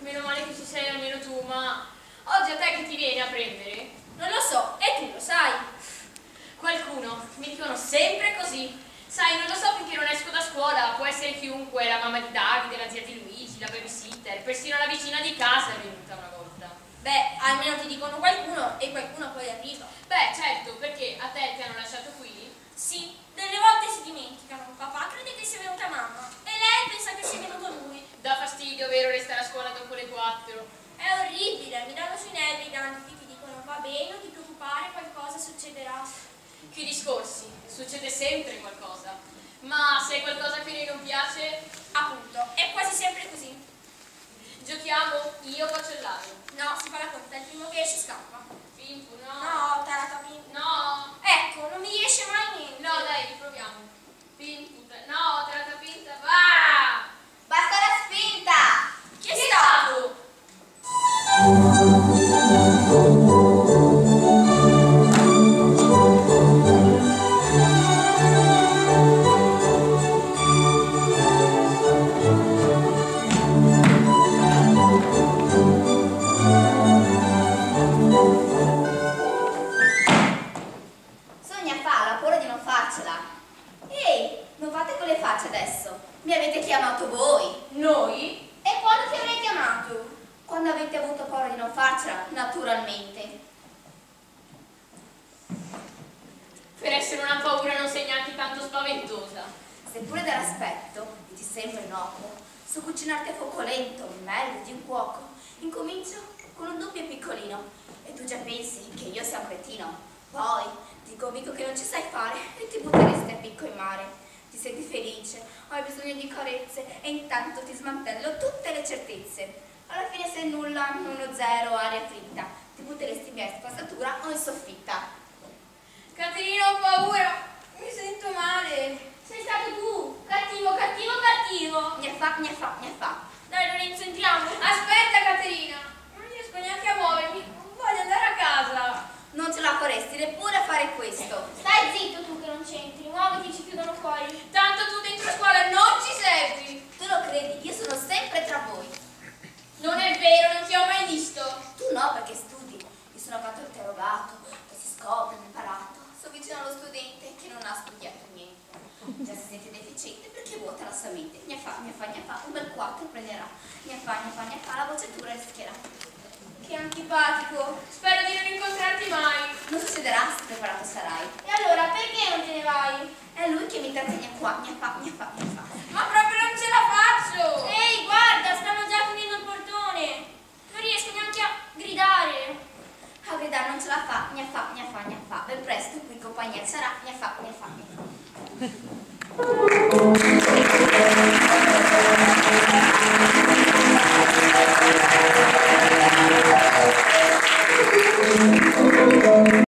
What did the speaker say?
meno male che ci sei almeno tu, ma oggi a te che ti viene a prendere? Non lo so, e tu lo sai. Qualcuno, mi dicono sempre così. Sai, non lo so finché non esco da scuola, può essere chiunque, la mamma di Davide, la zia di Luigi, la babysitter, persino la vicina di casa è venuta una volta. Beh, almeno ti dicono qualcuno e qualcuno poi arriva. Beh, certo, perché a te ti hanno lasciato qui? Sì, delle volte si dimenticano. Papà crede che sia venuta mamma e lei pensa che sia venuto lui. Dà fastidio, vero, restare a scuola dopo le 4? È orribile, mi danno sui nervi i tanti che ti dicono va bene, non ti preoccupare, qualcosa succederà. Che discorsi, succede sempre qualcosa. Ma se qualcosa che a lei non piace, Appunto, è quasi sempre così. giochiamo, io faccio il lago. No, si fa la conta, il primo che esce scappa. Pimpu, no. No, tarata pin. No. Ecco, non mi riesce mai niente. No, dai, riproviamo. Pimpu, no, trata pinta, va! Basta la spinta! Chi è stato? Chiamato voi. Noi? E quando ti avrei chiamato? Quando avete avuto paura di non farcela, naturalmente. Per essere una paura non sei neanche tanto spaventosa. Seppure dall'aspetto ti sembra innocuo, so cucinarti a fuoco lento, meglio di un cuoco. Incomincio con un dubbio piccolino e tu già pensi che io sia un cretino. Poi ti convinco che non ci sai fare e ti butteresti a picco in mare. Ti senti felice, hai bisogno di carezze e intanto ti smantello tutte le certezze. Alla fine sei nulla, uno zero, aria fritta. Ti butteresti via in spazzatura o in soffitta. Caterina, ho paura. Mi sento male. Sei stato tu. Cattivo, cattivo, cattivo. Gnaffa, gnaffa, gnaffa. Dai Lorenzo, entriamo. Aspetta, Caterina! Non riesco neanche a muovermi, voglio andare a casa. Non ce la faresti neppure a fare questo. Stai zitto tu che non c'entri. Muoviti, ci chiudono fuori. Tanto tu dentro scuola non ci servi. Tu lo credi, io sono sempre tra voi. Non è vero, non ti ho mai visto. Tu no, perché studi. Io sono fatto interrogato, poi si scopre, imparato. Sono vicino allo studente che non ha studiato niente. Già si sente deficiente perché vuota la sua mente. Gna fa, gna fa, gna fa, un bel 4 prenderà. Gna fa, gna fa, gna fa, la bocciatura rischierà. Che antipatico. Spero di non incontrarti mai. Non succederà se preparato sarai. E allora, perché non te ne vai? È lui che mi trattiene qua, gna fa, gna fa, gna fa. gna fa, gna fa, gna fa, ben presto qui compagnia sarà, gna fa, gna fa, gna fa.